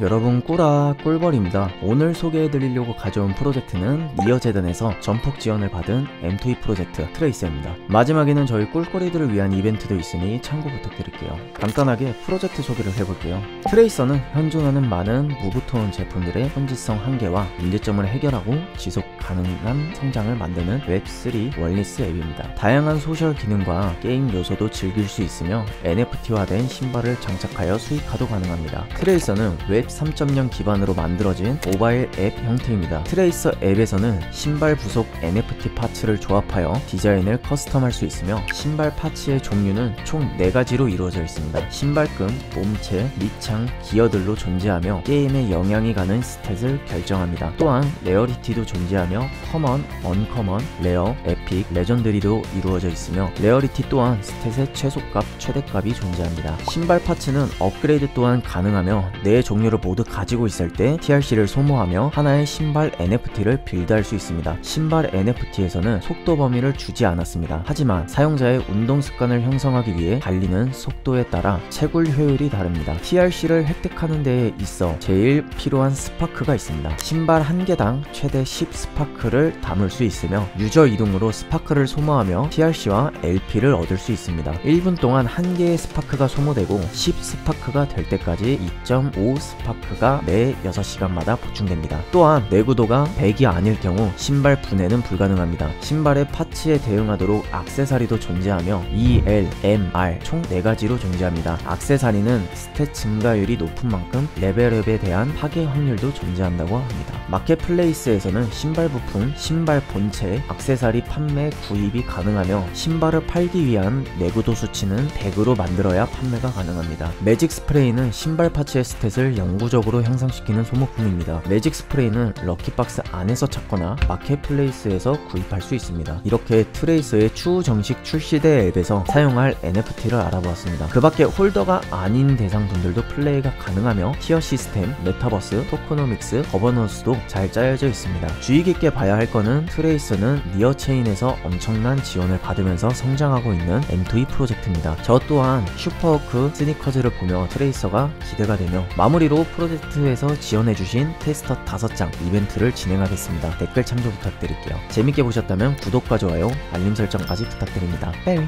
여러분 꾸라 꿀벌입니다. 오늘 소개해드리려고 가져온 프로젝트는 니어재단에서 전폭 지원을 받은 M2E 프로젝트 트레이서입니다. 마지막에는 저희 꿀벌이들을 위한 이벤트도 있으니 참고 부탁드릴게요. 간단하게 프로젝트 소개를 해볼게요. 트레이서는 현존하는 많은 move to earn 제품들의 현지성 한계와 문제점을 해결하고 지속 가능한 성장을 만드는 웹3 원리스 앱입니다. 다양한 social 기능과 게임 요소도 즐길 수 있으며 NFT화된 신발을 장착하여 수익화도 가능합니다. 트레이서는 웹3.0 기반으로 만들어진 모바일 앱 형태입니다. 트레이서 앱에서는 신발 부속 NFT parts를 조합하여 디자인을 custom할 수 있으며 신발 파츠의 종류는 총 4가지로 이루어져 있습니다. 신발끈, 몸체, 밑창, 기어들로 존재하며 게임에 영향이 가는 stat을 결정합니다. 또한 rarity도 존재하며 common, uncommon, rare, epic, legendary로 이루어져 있으며 rarity 또한 stat의 최소값, 최대값이 존재합니다. 신발 parts는 업그레이드 또한 가능하며 네 종류를 모두 가지고 있을 때 TRC를 소모하며 하나의 신발 NFT를 build할 수 있습니다. 신발 NFT에서는 속도 범위를 주지 않았습니다. 하지만 사용자의 운동 습관을 형성하기 위해 달리는 속도에 따라 채굴 효율이 다릅니다. TRC를 획득하는 데에 있어 제일 필요한 스파크가 있습니다. 신발 한 개당 최대 10 스파크를 담을 수 있으며 user 이동으로 스파크를 소모하며 TRC와 LP를 얻을 수 있습니다. 1분 동안 한 개의 스파크가 소모되고 10 스파크가 될 때까지 2.5 스파크 가 매 6시간마다 보충됩니다. 또한 내구도가 100이 아닐 경우 신발 분해는 불가능합니다. 신발의 파츠에 대응하도록 악세사리도 존재하며 E, L, M, R 총 4가지로 존재합니다. 악세사리는 stat 증가율이 높은 만큼 level up에 대한 파괴 확률도 존재한다고 합니다. marketplace에서는 신발 부품, 신발 본체, 악세사리 판매, 구입이 가능하며 신발을 팔기 위한 내구도 수치는 100으로 만들어야 판매가 가능합니다. 매직 스프레이는 신발 parts의 stat을 영구적으로 향상시키는 소모품입니다. 매직 스프레이는 lucky box 안에서 찾거나 marketplace에서 구입할 수 있습니다. 이렇게 트레이서의 추후 정식 출시된 앱에서 사용할 NFT를 알아보았습니다. 그 밖에 holder가 아닌 대상분들도 플레이가 가능하며 tier 시스템, 메타버스, tokenomics, governance도 잘 짜여져 있습니다. 주의 깊게 봐야 할 거는 트레이서는 니어체인에서 엄청난 지원을 받으면서 성장하고 있는 M2E 프로젝트입니다. 저 또한 슈퍼워크 스니커즈를 보며 트레이서가 기대가 되며 마무리로 프로젝트에서 지원해주신 테스터 5장 이벤트를 진행하겠습니다. 댓글 참조 부탁드릴게요. 재밌게 보셨다면 구독과 좋아요, 알림 설정까지 부탁드립니다. 뺑!